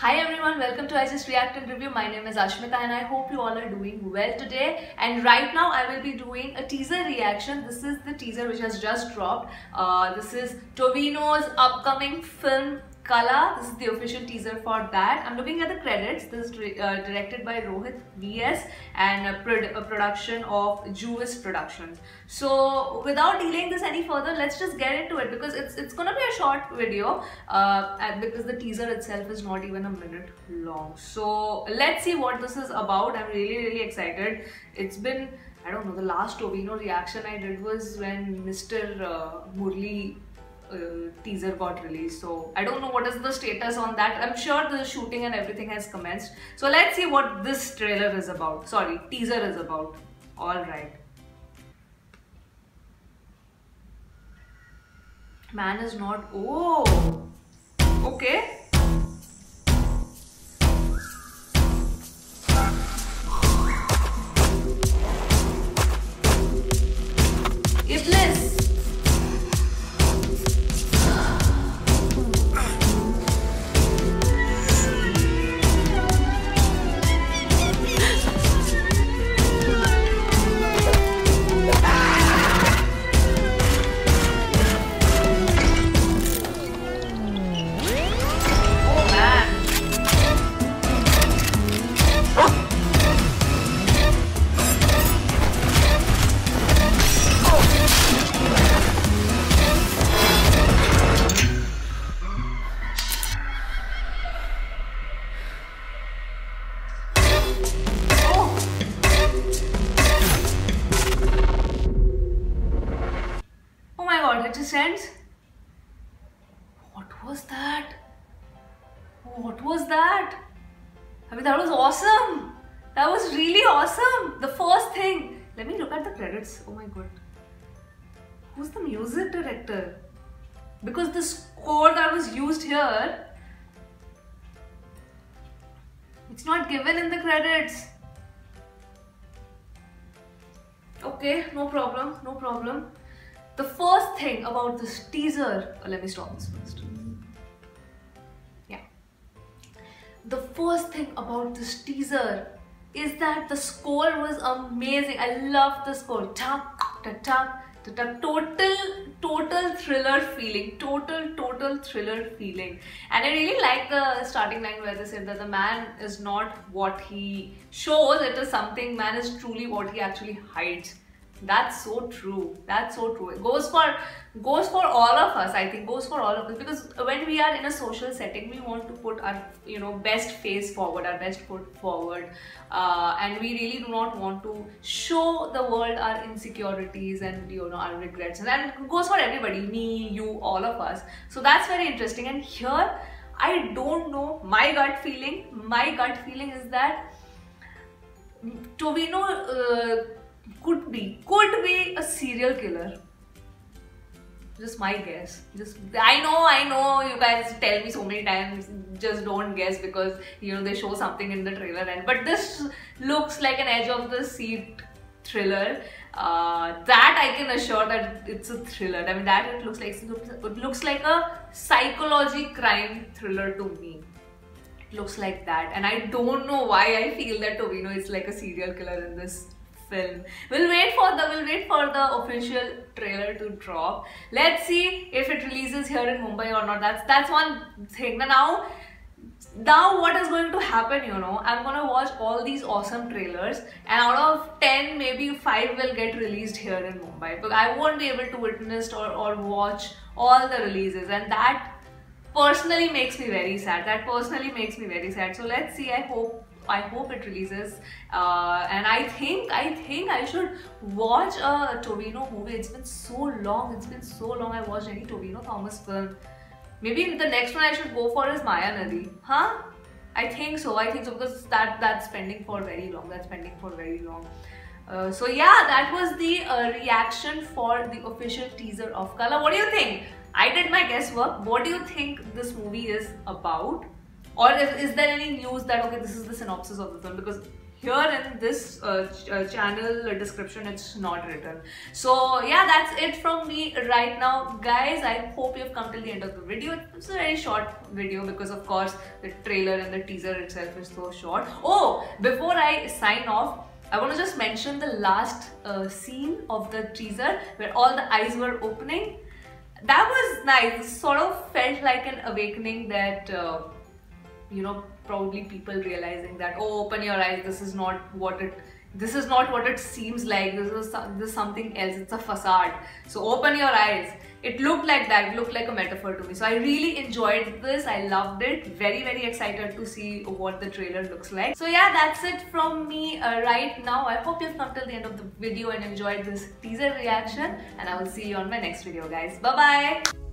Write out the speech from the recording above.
Hi everyone, welcome to I Just React and Review. My name is Ashmita and I hope you all are doing well today. And right now I will be doing a teaser reaction. This is the teaser which has just dropped. Uh, this is Tovino's upcoming film Kala. This is the official teaser for that. I'm looking at the credits. This is uh, directed by Rohith VS and a, a, production of Juvis Productions. So without delaying this any further, let's just get into it because it's it's gonna be a short video uh, because the teaser itself is not even a minute long. So let's see what this is about. I'm really really excited. It's been I don't know the last Tovino reaction I did was when Mr. Uh, Murli Uh, teaser got released. So I don't know what is the status on that. I'm sure the shooting and everything has commenced. So let's see what this trailer is about. Sorry, teaser is about. All right. Man is not. Oh. Okay. What was that? What was that? I mean, that was awesome. That was really awesome. The first thing. Let me look at the credits. Oh my god. Who's the music director? Because the score that was used here, it's not given in the credits. Okay, no problem, no problem. The first thing about this teaser, oh, let me stop this first. Yeah. The first thing about this teaser is that the score was amazing. I love the score. Tuck, tuck, tuck, tuck, total, total thriller feeling. Total, total thriller feeling. And I really like the starting line where they said that the man is not what he shows. It is something, man is truly what he actually hides that's so true. That's so true. It goes for goes for all of us i think. Goes for all of us. Because when we are in a social setting we want to put our you know best face forward our best foot forward. Uh, and we really do not want to show the world our insecurities and you know our regrets. And that goes for everybody me you all of us. So that's very interesting. And here i don't know. My gut feeling my gut feeling is that Tovino uh, could be. Could be a serial killer. Just my guess. Just i know i know you guys tell me so many times. Just don't guess because you know they show something in the trailer and but this looks like an edge of the seat thriller. Uh, that I can assure that it's a thriller. I mean that it looks like it looks like a psychology crime thriller to me. Looks like that, and I don't know why I feel that Tovino is like a serial killer in this film. We'll wait for the we'll wait for the official trailer to drop. Let's see if it releases here in Mumbai or not. That's that's one thing. Now now what is going to happen you know i'm gonna watch all these awesome trailers and out of 10 maybe 5 will get released here in mumbai but i won't be able to witness or, or watch all the releases and that personally makes me very sad that personally makes me very sad so let's see i hope I hope it releases. Uh, and I think I think I should watch a Tovino movie. It's been so long. It's been so long. I watched any Tovino Thomas film. Maybe the next one I should go for is Mayaanadhi. Huh? I think so. I think so because that that's pending for very long. That's pending for very long. Uh, so yeah, that was the uh, reaction for the official teaser of Kala. What do you think? I did my guesswork. What do you think this movie is about? Or is, is there any news that, okay, this is the synopsis of the film? Because here in this uh, ch- uh, channel description it's not written so yeah that's it from me right now guys i hope you've come till the end of the video it's a very short video because of course the trailer and the teaser itself is so short oh before i sign off I want to just mention the last uh, scene of the teaser where all the eyes were opening. That was nice. Sort of felt like an awakening that, uh, you know, probably people realizing that, oh, open your eyes, this is not what it this is not what it seems like this is this is something else it's a facade. So open your eyes. It looked like that it looked like a metaphor to me. So i really enjoyed this i loved it very very excited to see what the trailer looks like. So yeah that's it from me uh, right now. I hope you've come till the end of the video and enjoyed this teaser reaction and i will see you on my next video guys. Bye bye